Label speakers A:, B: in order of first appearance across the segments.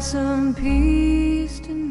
A: some peace tonight.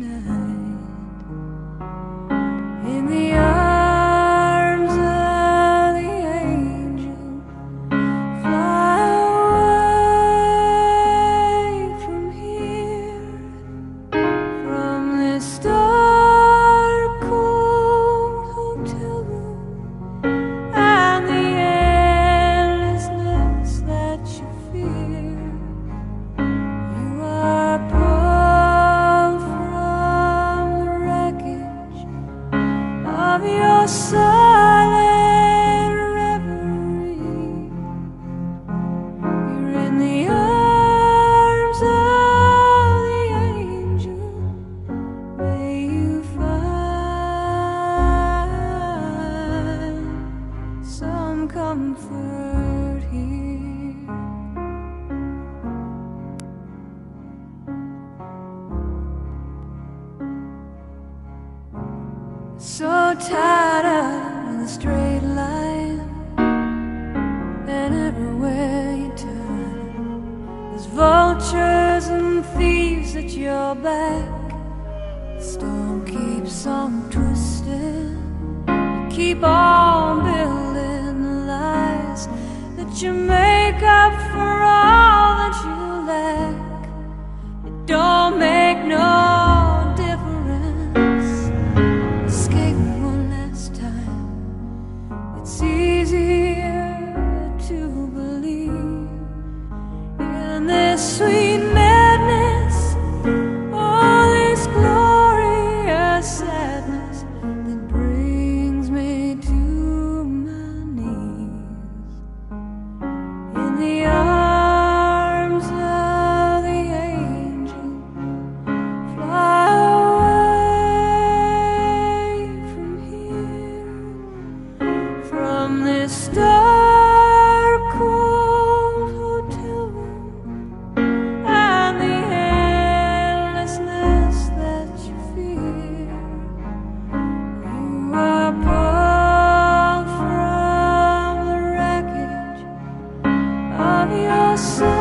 A: Of your silent reverie. You're in the arms of the angel. May you find some comfort here. So tired of the straight line, and everywhere you turn, there's vultures and thieves at your back. The storm keeps on twisting. You keep on building the lies that you make up for all this sweet madness, all this glorious sadness that brings me to my knees. In the arms of the fly away from here, from this dark. sun.